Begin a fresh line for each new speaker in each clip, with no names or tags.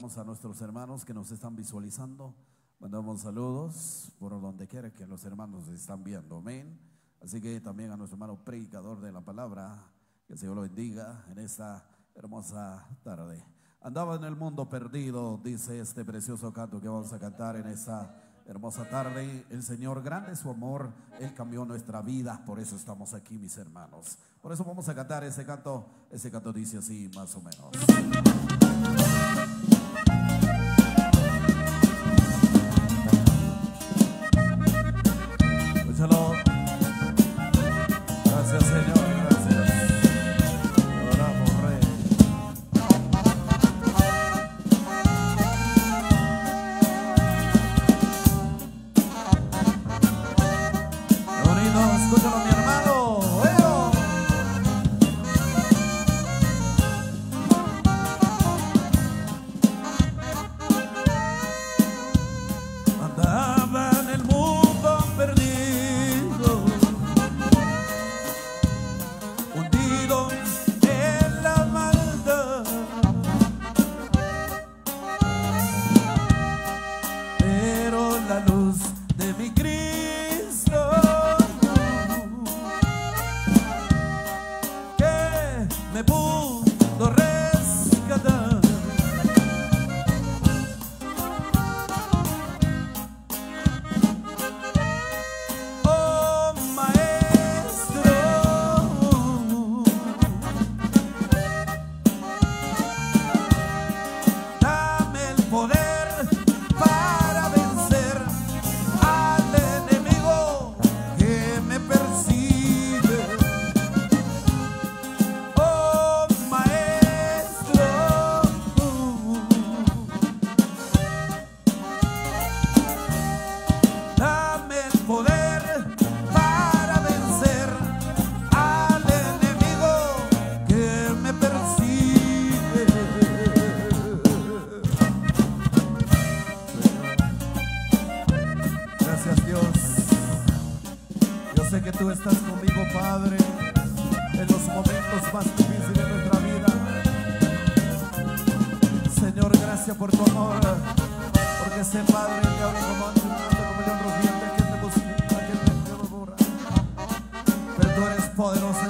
Vamos a nuestros hermanos que nos están visualizando. Mandamos saludos por donde quiera que los hermanos están viendo. Amén. Así que también a nuestro hermano predicador de la palabra, que el Señor lo bendiga en esta hermosa tarde. Andaba en el mundo perdido, dice este precioso canto que vamos a cantar en esta hermosa tarde. El Señor, grande su amor, Él cambió nuestra vida, por eso estamos aquí, mis hermanos. Por eso vamos a cantar ese canto. Ese canto dice así, más o menos. Más difíciles de nuestra vida. Señor, gracias por tu amor, porque ese Padre que habla como antes, como león rugiente, que te te devora. Pero tú eres poderoso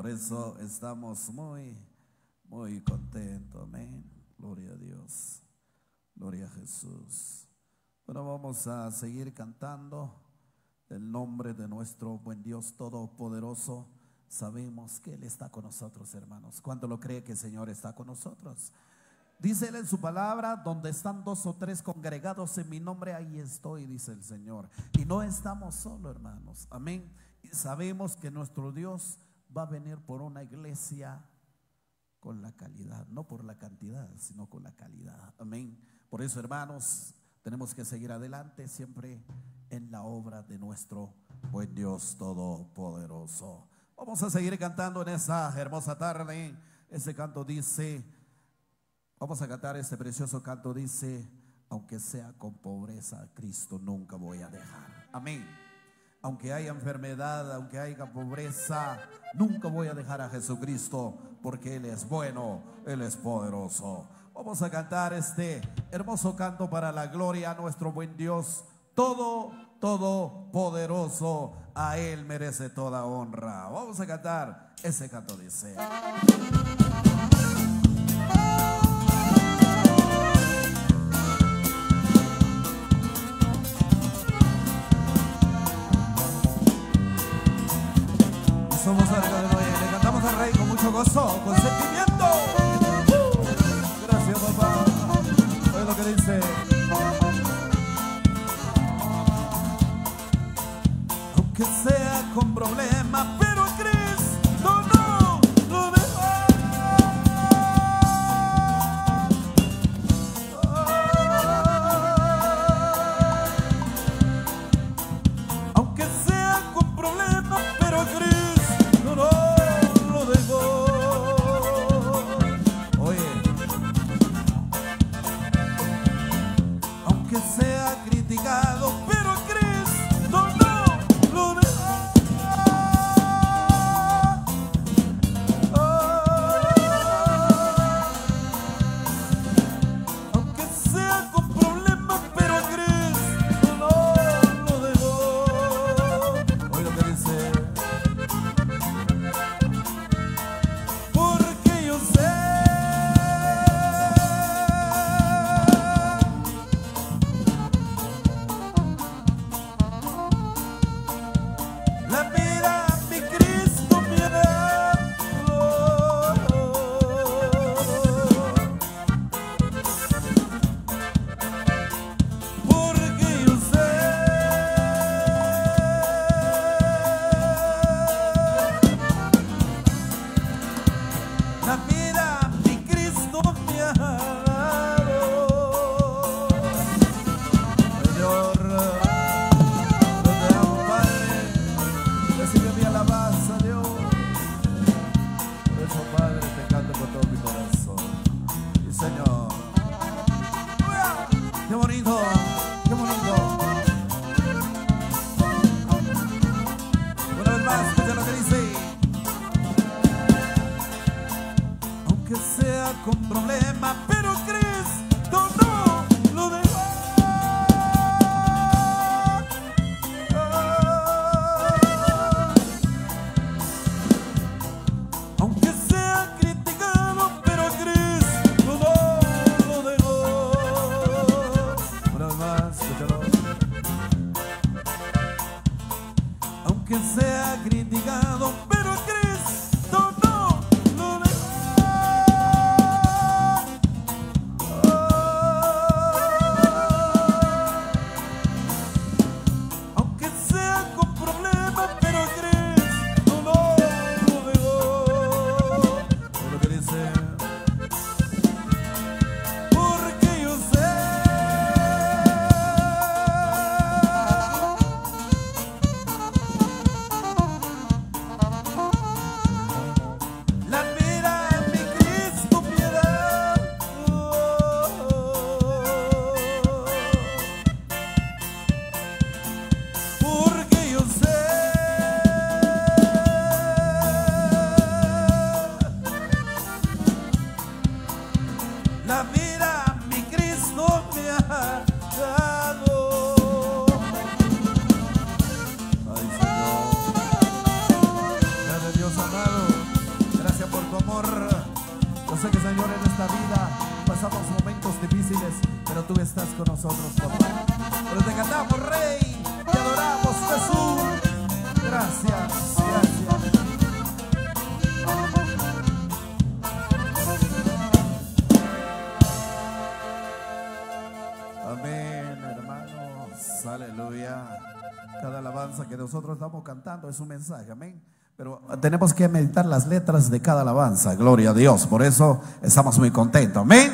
Por eso estamos muy, muy contentos. Amén. Gloria a Dios. Gloria a Jesús. Bueno, vamos a seguir cantando el nombre de nuestro buen Dios Todopoderoso. sabemos que Él está con nosotros, hermanos. ¿Cuánto lo cree que el Señor está con nosotros? Dice Él en su palabra, donde están dos o tres congregados en mi nombre, ahí estoy, dice el Señor. Y no estamos solos, hermanos. Amén. Sabemos que nuestro Dios va a venir por una iglesia con la calidad, no por la cantidad, sino con la calidad. Amén. Por eso, hermanos, tenemos que seguir adelante siempre en la obra de nuestro buen Dios Todopoderoso. Vamos a seguir cantando en esa hermosa tarde. Ese canto dice, vamos a cantar este precioso canto, dice, aunque sea con pobreza, Cristo nunca voy a dejar. Amén. Aunque haya enfermedad, aunque haya pobreza, nunca voy a dejar a Jesucristo porque Él es bueno, Él es poderoso. Vamos a cantar este hermoso canto para la gloria a nuestro buen Dios, todo, todo poderoso. A Él merece toda honra. Vamos a cantar ese canto, dice. Mucho gozo, con sentimiento. Gracias, papá. Oye lo que dice. Aunque sea con problemas, aunque sea con problemas, sé que Señor en esta vida pasamos momentos difíciles, pero tú estás con nosotros, papá. Pero te cantamos, Rey, te adoramos, Jesús. Gracias, gracias. Amén, hermanos. Aleluya. Cada alabanza que nosotros estamos cantando es un mensaje, amén. Pero tenemos que meditar las letras de cada alabanza, gloria a Dios. Por eso estamos muy contentos, amén.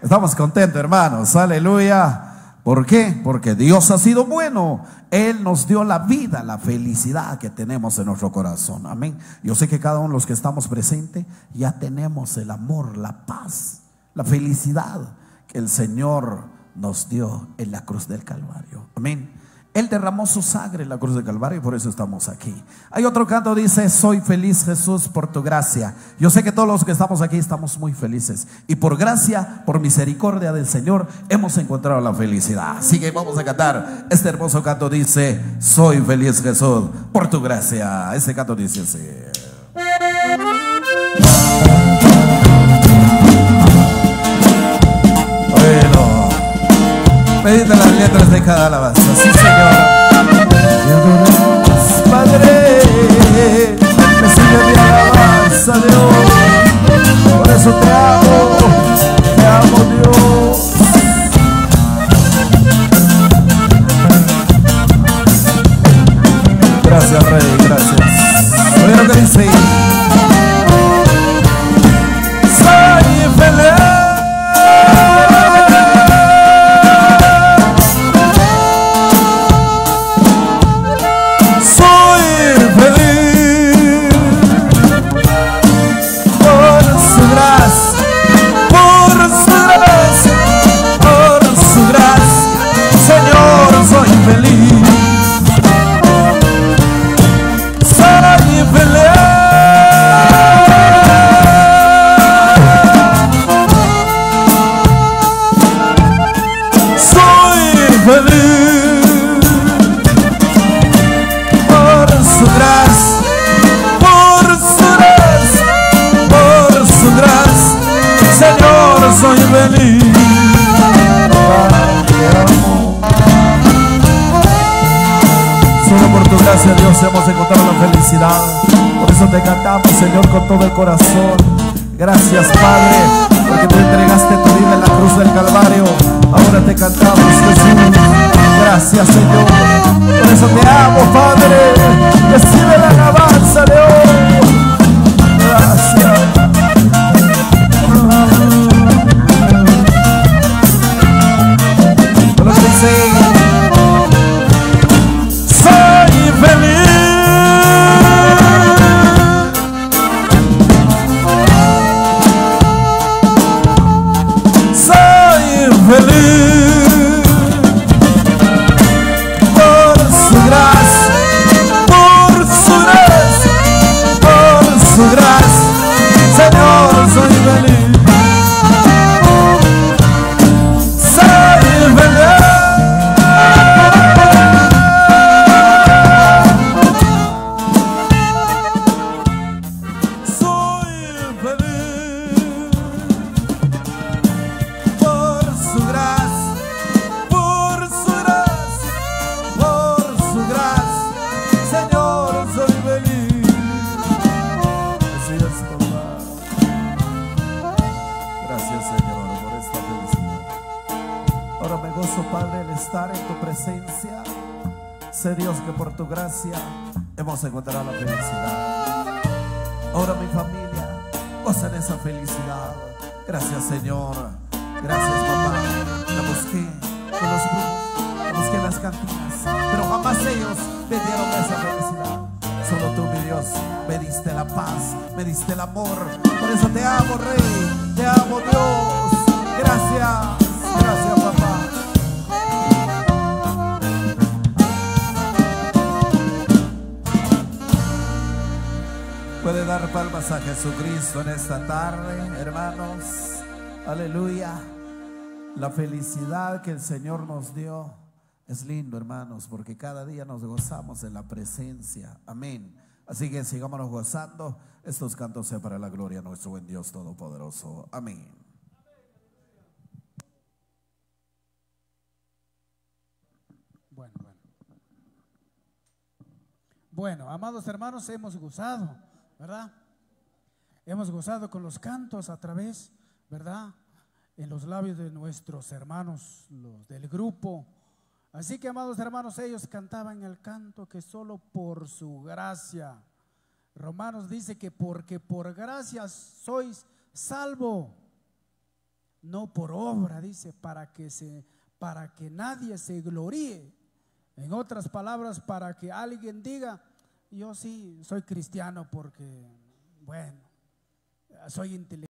Estamos contentos, hermanos, aleluya. ¿Por qué? Porque Dios ha sido bueno. Él nos dio la vida, la felicidad que tenemos en nuestro corazón. Amén. Yo sé que cada uno de los que estamos presentes ya tenemos el amor, la paz, la felicidad que el Señor nos dio en la cruz del Calvario. Amén. Él derramó su sangre en la cruz del Calvario y por eso estamos aquí. Hay otro canto dice, soy feliz Jesús por tu gracia. Yo sé que todos los que estamos aquí estamos muy felices. Y por gracia, por misericordia del Señor, hemos encontrado la felicidad. Así que vamos a cantar. Este hermoso canto dice, soy feliz Jesús por tu gracia. Este canto dice así. Medita las letras de cada alabanza. Sí, Señor. Hemos encontrado la felicidad. Por eso te cantamos, Señor, con todo el corazón. Gracias, Padre, porque te entregaste tu vida en la cruz del Calvario. Ahora te cantamos, Jesús. Gracias, Señor. Por eso te amo, Padre. Sé, Dios, que por tu gracia hemos encontrado la felicidad. Ahora mi familia goza de esa felicidad. Gracias, Señor. Gracias, papá. La busqué con los grupos, la busqué en las cantinas, pero jamás ellos me dieron esa felicidad. Solo tú, mi Dios, me diste la paz, me diste el amor. Por eso te amo, Rey. Te amo, Dios. Gracias. Gracias, palmas a Jesucristo en esta tarde, hermanos. Aleluya. La felicidad que el Señor nos dio es lindo, hermanos, porque cada día nos gozamos en la presencia. Amén. Así que sigámonos gozando. Estos cantos sean para la gloria de nuestro buen Dios Todopoderoso. Amén.
Bueno, bueno. Bueno, amados hermanos, hemos gozado, ¿verdad? Hemos gozado con los cantos a través, ¿verdad? En los labios de nuestros hermanos, los del grupo, Así que, amados hermanos, ellos cantaban el canto que solo por su gracia. Romanos dice que porque por gracia sois salvo, no por obra, dice, para que se para que nadie se gloríe. En otras palabras, para que alguien diga, yo sí soy cristiano porque, bueno, soy inteligente.